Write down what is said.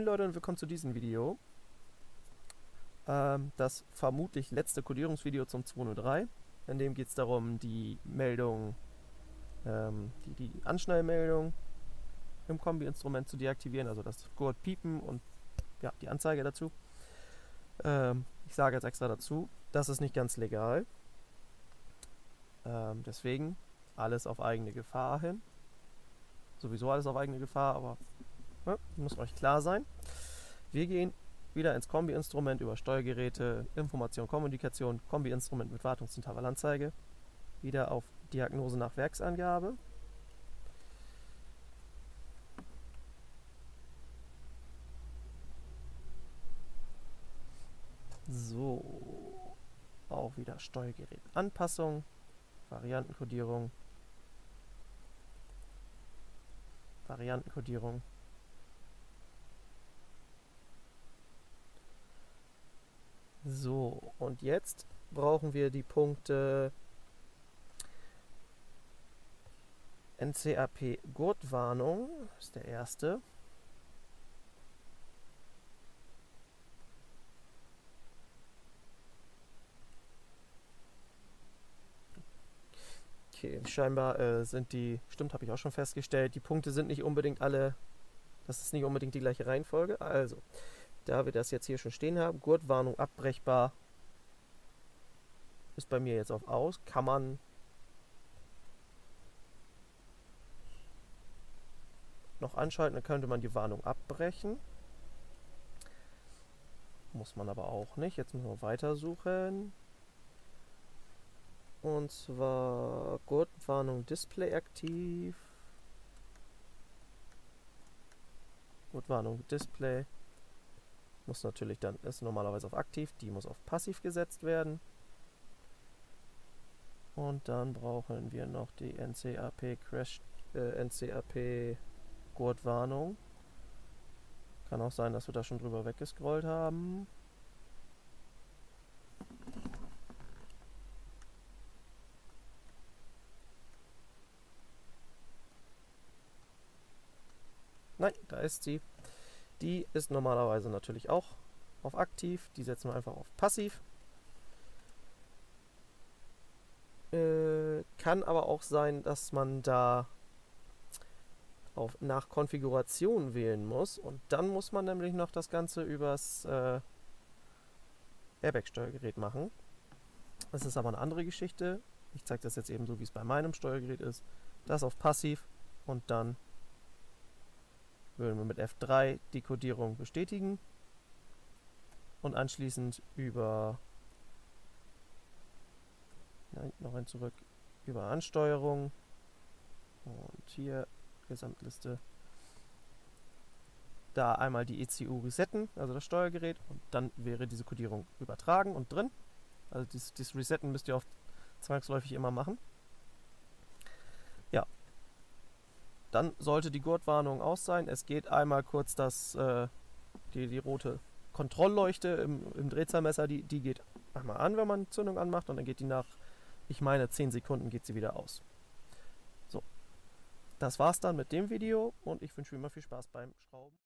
Moin Leute und willkommen zu diesem Video. Ähm, das vermutlich letzte Codierungsvideo zum 203. In dem geht es darum, die Meldung, ähm, die, die Anschnellmeldung im Kombi-Instrument zu deaktivieren, also das Gurt piepen und ja, die Anzeige dazu. Ähm, ich sage jetzt extra dazu, das ist nicht ganz legal. Ähm, deswegen alles auf eigene Gefahr hin. Sowieso alles auf eigene Gefahr, aber ja, muss euch klar sein. Wir gehen wieder ins Kombi-Instrument über Steuergeräte, Information, Kommunikation, Kombi-Instrument mit Wartungsintervallanzeige. Wieder auf Diagnose nach Werksangabe. So, auch wieder Steuergerät Anpassung, Variantenkodierung, Variantenkodierung. So, und jetzt brauchen wir die Punkte NCAP Gurtwarnung, ist der erste. Okay, scheinbar äh, sind die, stimmt, habe ich auch schon festgestellt, die Punkte sind nicht unbedingt alle, das ist nicht unbedingt die gleiche Reihenfolge. Also, da wir das jetzt hier schon stehen haben, Gurtwarnung abbrechbar, ist bei mir jetzt auf aus, kann man noch anschalten, dann könnte man die Warnung abbrechen. Muss man aber auch nicht. Jetzt müssen wir weitersuchen. Und zwar Gurtwarnung Display aktiv. Gurtwarnung Display. Muss natürlich dann, ist normalerweise auf aktiv, die muss auf passiv gesetzt werden. Und dann brauchen wir noch die NCAP Crash, äh, NCAP Gurtwarnung. Kann auch sein, dass wir da schon drüber weggescrollt haben. Nein, da ist sie. Die ist normalerweise natürlich auch auf aktiv. Die setzen wir einfach auf passiv. Äh, kann aber auch sein, dass man da auf nach Konfiguration wählen muss. Und dann muss man nämlich noch das Ganze übers äh, Airbag-Steuergerät machen. Das ist aber eine andere Geschichte. Ich zeige das jetzt eben so, wie es bei meinem Steuergerät ist. Das auf passiv und dann würden wir mit F3 die Codierung bestätigen und anschließend über nein, noch ein zurück über Ansteuerung und hier Gesamtliste da einmal die ECU resetten, also das Steuergerät und dann wäre diese Codierung übertragen und drin. Also dieses Resetten müsst ihr auch zwangsläufig immer machen. Dann sollte die Gurtwarnung aus sein. Es geht einmal kurz das, äh, die, die rote Kontrollleuchte im, im Drehzahlmesser, die, die geht einmal an, wenn man Zündung anmacht und dann geht die nach, ich meine, 10 Sekunden geht sie wieder aus. So, das war's dann mit dem Video und ich wünsche wie immer viel Spaß beim Schrauben.